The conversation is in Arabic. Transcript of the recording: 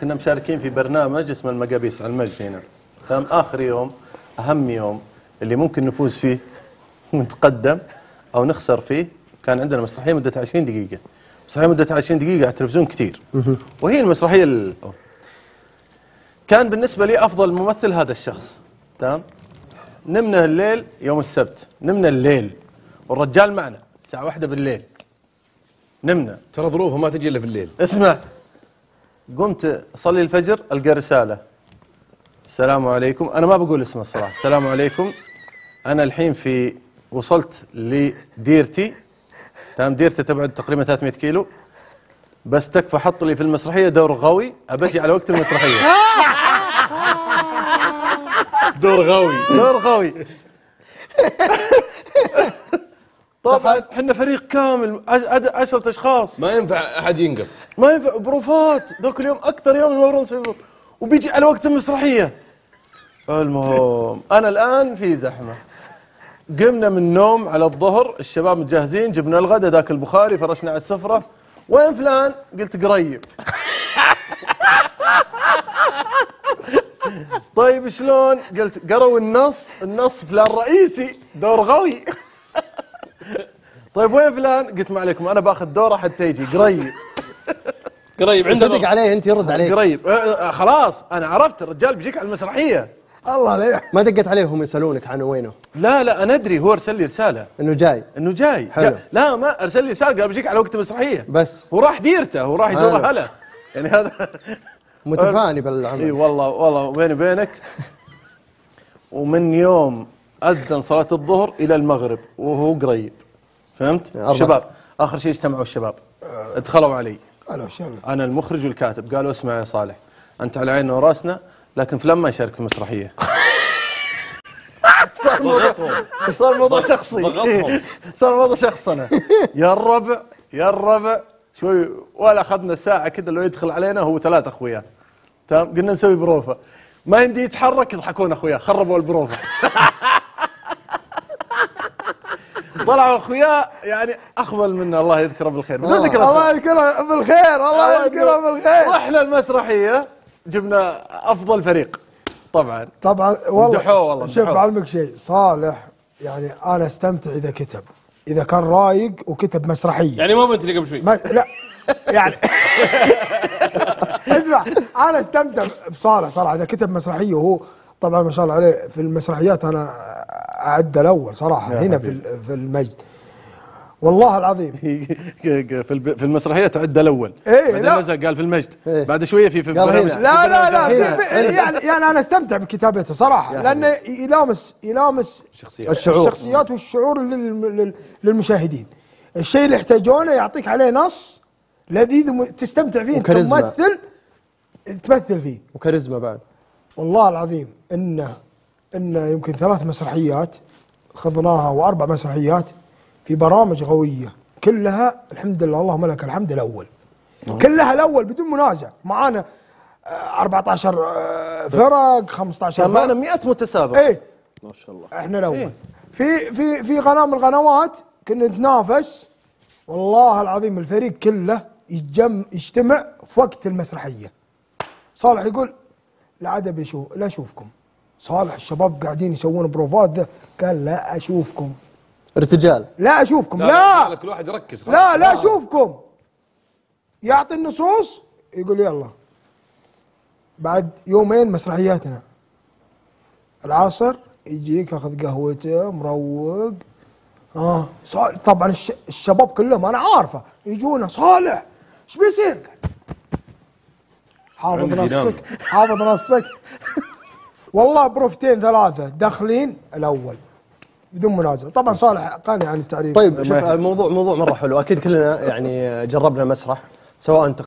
كنا مشاركين في برنامج اسمه المقابيس على المجد هنا. تمام آخر يوم أهم يوم اللي ممكن نفوز فيه ونتقدم أو نخسر فيه كان عندنا مسرحية مدتها 20 دقيقة. مسرحية مدتها 20 دقيقة على التلفزيون كثير. وهي المسرحية ال... كان بالنسبة لي أفضل ممثل هذا الشخص. تمام؟ نمنا الليل يوم السبت. نمنا الليل. والرجال معنا الساعة واحدة بالليل. نمنا. ترى ظروفه ما تجي إلا في الليل. اسمع. قمت أصلي الفجر ألقى رسالة. السلام عليكم. أنا ما بقول اسمه الصراحة. السلام عليكم. أنا الحين في وصلت لديرتي. تمام ديرتي تبعد تقريبا 300 كيلو. بس تكفى حط لي في المسرحية دور غوي. أبجي على وقت المسرحية. دور غاوي دور غوي. طبعا إحنا فريق كامل عد- عد- عشرة أشخاص. ما ينفع أحد ينقص. ما ينفع بروفات. ذاك اليوم أكثر يوم نسوي بروف. وبيجي على وقت المسرحية. المهم أنا الآن في زحمة. قمنا من النوم على الظهر الشباب متجهزين جبنا الغداء ذاك البخاري فرشنا على السفرة. وين فلان؟ قلت قريب. طيب شلون؟ قلت قروا النص النص فلان رئيسي دور غوي طيب وين فلان؟ قلت ما عليكم أنا بأخذ دوره حتى يجي. قريب. قريب تدق عندنا عليه أنت يرد عليك. قريب. آه، آه، خلاص أنا عرفت الرجال بيجيك على المسرحية. الله عليك ما دقت عليهم يسألونك عن وينه. لا لا أنا أدري هو أرسل لي رسالة. إنه جاي. إنه جاي. حلو. لا ما أرسل لي رسالة قال بيجيك على وقت المسرحية. بس. هو راح ديرته هو راح يزور. اهله يعني هذا متفاني بالعمل. إي والله والله بيني وبينك. ومن يوم أذن صلاة الظهر إلى المغرب وهو قريب. فهمت؟ أربعة. الشباب آخر شيء اجتمعوا الشباب. ادخلوا علي. هلا وسهلا أنا المخرج والكاتب. قالوا اسمع يا صالح أنت على عيننا وراسنا لكن فلان ما يشارك في المسرحية. صار موضوع صار موضوع شخصي. صار موضوع شخصي أنا. يا الربع يا الربع. شوي ولا أخذنا ساعة كذا لو يدخل علينا هو ثلاث أخويا. تمام؟ قلنا نسوي بروفة. ما يمدي يتحرك يضحكون أخويا خربوا البروفة. طلعوا أخويا يعني اخبل منا الله يذكره بالخير. بدون ذكر الله يذكره بالخير الله يذكره بالخير. رحنا المسرحية جبنا أفضل فريق طبعا. طبعا والله مدحوه والله، شوف. بعلمك شيء صالح يعني أنا أستمتع إذا كتب. إذا كان رايق وكتب مسرحية. يعني ما بنت اللي قبل شوي. لا يعني اسمع أنا أستمتع بصالح صراحة إذا كتب مسرحية وهو طبعا ما شاء الله عليه في المسرحيات أنا أعد الأول صراحة هنا في ال- في المجد. والله العظيم. في في المسرحية تعد الأول. إيه، بعدين لا. نزل قال في المجد. إيه. بعد شوية في في برنامج. لا في لا لا. في- في- يعني يعني أنا أستمتع بكتابته صراحة لأنه يلامس يلامس شخصيات الشعور. الشخصيات والشعور لل- لل- للمشاهدين. الشيء اللي يحتاجونه يعطيك عليه نص لذيذ تستمتع فيه انت وكاريزما. تمثل تمثل فيه. وكاريزما بعد. والله العظيم إنه انه يمكن ثلاث مسرحيات خضناها وأربع مسرحيات في برامج غويه كلها الحمد لله اللهم لك الحمد الأول. كلها الأول بدون منازع. معانا آه، 14 آه، فرق 15 كان معنا فرق 100 متسابق. إيه. ما شاء الله. إحنا الأول. إيه. في في في قناه من القنوات كنا نتنافس. والله العظيم الفريق كله يتجم يجتمع في وقت المسرحية. صالح يقول لا عاد لا أشوفكم. صالح الشباب قاعدين يسوون بروفات ده. قال لا أشوفكم. ارتجال. لا أشوفكم. لا, لا لا. كل واحد يركز خلاص. لا لا أشوفكم. يعطي النصوص يقول يلا. بعد يومين مسرحياتنا. العصر يجيك ياخذ قهوته مروق. آه صالح. طبعا الش... الشباب كلهم أنا عارفه. يجونا صالح إيش بيصير؟ حافظ. نصك حافظ نصك. والله بروفتين ثلاثة داخلين الأول بدون منازع. طبعا صالح قانع عن التعريف. طيب شوف الموضوع موضوع مرة حلو. أكيد كلنا يعني جربنا مسرح سواء